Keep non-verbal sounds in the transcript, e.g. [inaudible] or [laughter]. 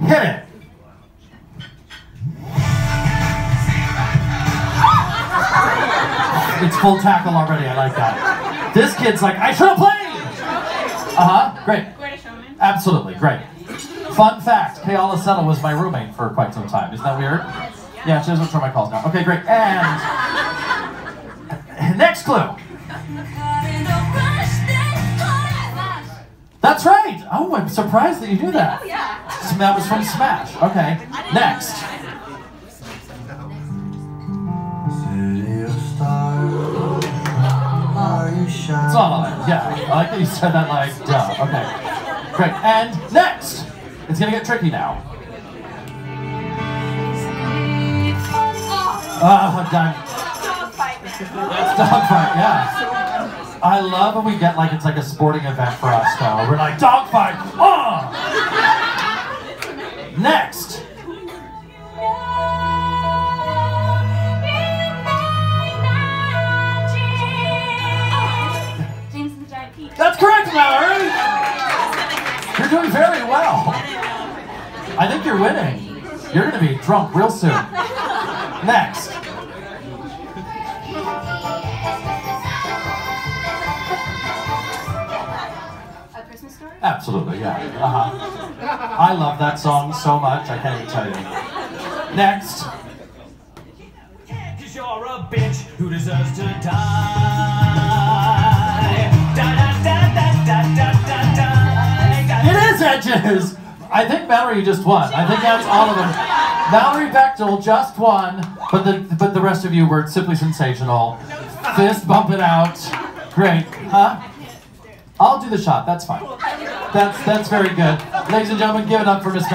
Hit it. It's full tackle already. I like that. This kid's like, I should have played. Uh huh. Great. Absolutely, great. Fun fact, Kay Alasetta was my roommate for quite some time. Isn't that weird? Yeah, she doesn't return my calls now. Okay, great. And [laughs] next clue. That's right. Oh, I'm surprised that you knew that. Oh yeah. That was from Smash. Okay. Next. City of stars, are you It's all on it. Yeah. I like that you said that like duh. Okay. Great. And next. It's gonna get tricky now. Ah, I'm done. Dog fight. Dogfight, yeah. I love when we get like it's like a sporting event for us though. We're like dogfight. Oh. Next. That's correct, Mallory. You're doing very well. I think you're winning. You're gonna be drunk real soon. Next. Story. Absolutely, yeah. Uh-huh. I love that song so much, I can't even tell you. Next. Cause you're a bitch who deserves to die. Da da da da da da da da. It is Edges! I think Mallory just won. I think that's all of them. Mallory Bechtel just won, but the but the rest of you were simply sensational. Fist bump it out. Great. Huh? I'll do the shot, that's fine. That's that's very good. Ladies and gentlemen, give it up for Miss